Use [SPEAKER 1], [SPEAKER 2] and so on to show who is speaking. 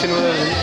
[SPEAKER 1] సినిమా అది